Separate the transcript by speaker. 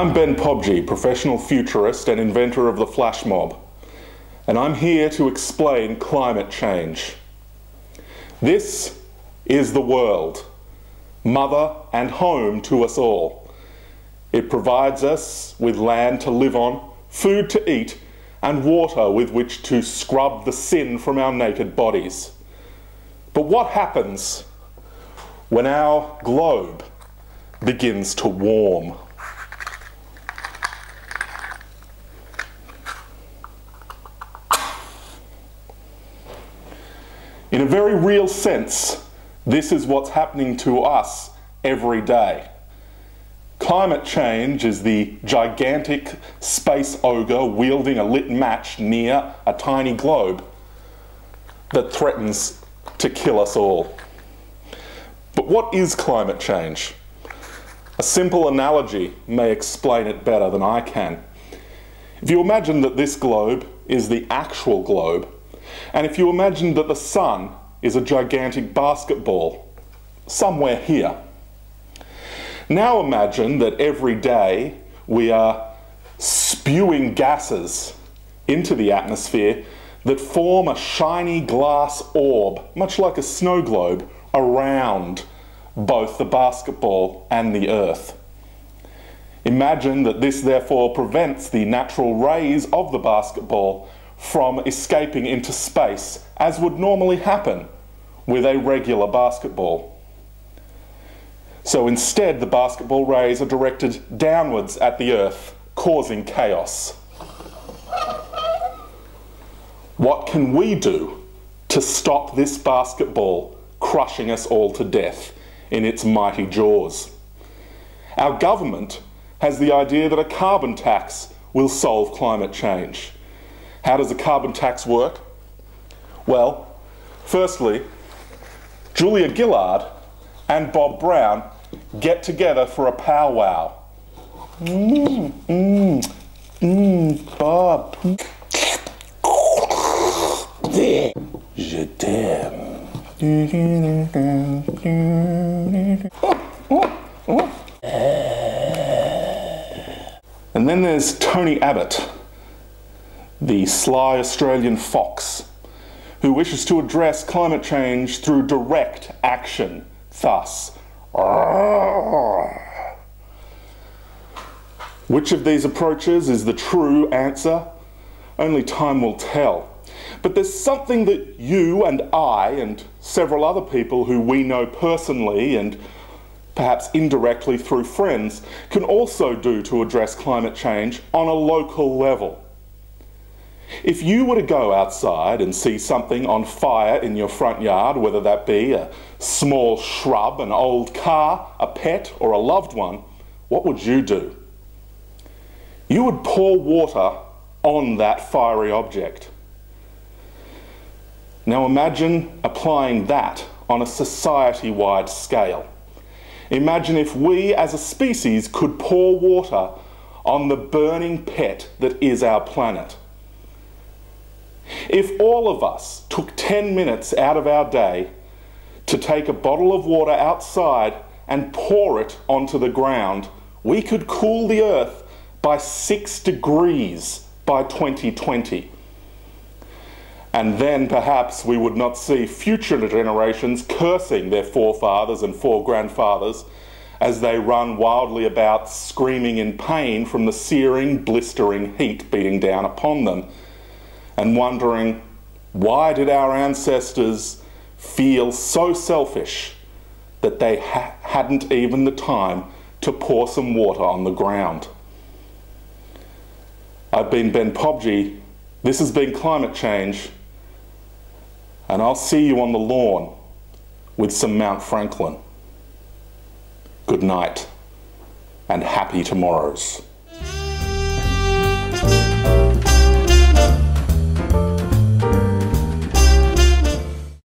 Speaker 1: I'm Ben Pobjie, professional futurist and inventor of the flash mob, and I'm here to explain climate change. This is the world, mother and home to us all. It provides us with land to live on, food to eat, and water with which to scrub the sin from our naked bodies. But what happens when our globe begins to warm? In a very real sense, this is what's happening to us every day. Climate change is the gigantic space ogre wielding a lit match near a tiny globe that threatens to kill us all. But what is climate change? A simple analogy may explain it better than I can. If you imagine that this globe is the actual globe, and if you imagine that the sun is a gigantic basketball somewhere here, now imagine that every day we are spewing gases into the atmosphere that form a shiny glass orb, much like a snow globe, around both the basketball and the earth. Imagine that this therefore prevents the natural rays of the basketball from escaping into space, as would normally happen with a regular basketball. So instead, the basketball rays are directed downwards at the Earth, causing chaos. What can we do to stop this basketball crushing us all to death in its mighty jaws? Our government has the idea that a carbon tax will solve climate change. How does a carbon tax work? Well, firstly, Julia Gillard and Bob Brown get together for a powwow. Mmm, mmm, mmm, Bob. Je t'aime. And then there's Tony Abbott the sly Australian fox, who wishes to address climate change through direct action, thus. Which of these approaches is the true answer? Only time will tell. But there's something that you and I and several other people who we know personally and perhaps indirectly through friends can also do to address climate change on a local level. If you were to go outside and see something on fire in your front yard, whether that be a small shrub, an old car, a pet, or a loved one, what would you do? You would pour water on that fiery object. Now imagine applying that on a society wide scale. Imagine if we as a species could pour water on the burning pet that is our planet. If all of us took 10 minutes out of our day to take a bottle of water outside and pour it onto the ground, we could cool the earth by 6 degrees by 2020. And then perhaps we would not see future generations cursing their forefathers and foregrandfathers as they run wildly about screaming in pain from the searing, blistering heat beating down upon them and wondering why did our ancestors feel so selfish that they ha hadn't even the time to pour some water on the ground. I've been Ben Pobjie, this has been Climate Change, and I'll see you on the lawn with some Mount Franklin. Good night and happy tomorrows.